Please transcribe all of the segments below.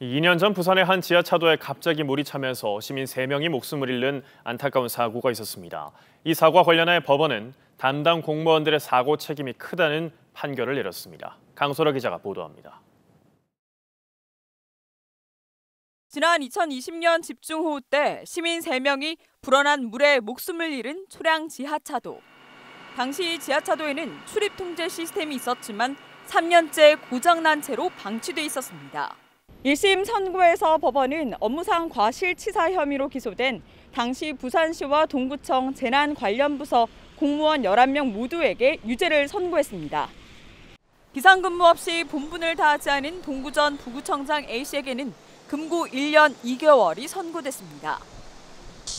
2년 전 부산의 한 지하차도에 갑자기 물이 차면서 시민 3명이 목숨을 잃는 안타까운 사고가 있었습니다. 이 사고와 관련해 법원은 담당 공무원들의 사고 책임이 크다는 판결을 내렸습니다. 강소라 기자가 보도합니다. 지난 2020년 집중호우 때 시민 3명이 불어난 물에 목숨을 잃은 초량 지하차도. 당시 지하차도에는 출입 통제 시스템이 있었지만 3년째 고장난 채로 방치돼 있었습니다. 1심 선고에서 법원은 업무상 과실치사 혐의로 기소된 당시 부산시와 동구청 재난 관련 부서 공무원 11명 모두에게 유죄를 선고했습니다. 비상근무 없이 본분을 다하지 않은 동구전 부구청장 A씨에게는 금고 1년 2개월이 선고됐습니다.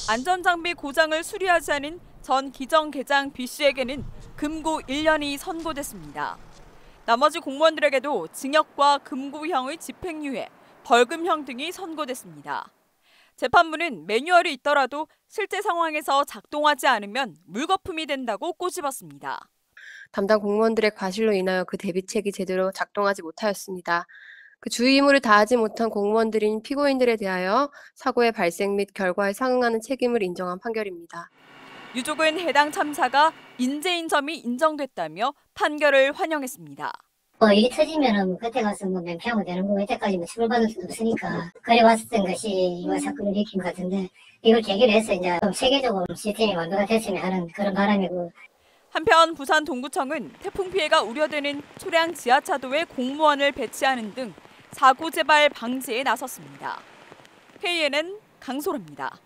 안전장비 고장을 수리하지 않은 전 기정계장 B씨에게는 금고 1년이 선고됐습니다. 나머지 공무원들에게도 징역과 금고형의 집행유예, 벌금형 등이 선고됐습니다. 재판부는 매뉴얼이 있더라도 실제 상황에서 작동하지 않으면 물거품이 된다고 꼬집었습니다. 담당 공무원들의 과실로 인하여 그 대비책이 제대로 작동하지 못하였습니다. 그 주의 의무를 다하지 못한 공무원들인 피고인들에 대하여 사고의 발생 및 결과에 상응하는 책임을 인정한 판결입니다. 유족은 해당 참사가 인재인 점이 인정됐다며 판결을 환영했습니다. 뭐 일이 터지면은 그때 가서 뭐 면피하면 되는 거고 이때까지 뭐 처벌받을 수도 없으니까 그래 왔었던 것이 이 사건을 일으킨 것 같은데 이걸 계기로 해서 이제 좀 세계적으로 시스템이 완료가 됐으면 하는 그런 바람이고 한편 부산 동구청은 태풍 피해가 우려되는 초량 지하차도에 공무원을 배치하는 등 사고 재발 방지에 나섰습니다. KNN 강소라입니다.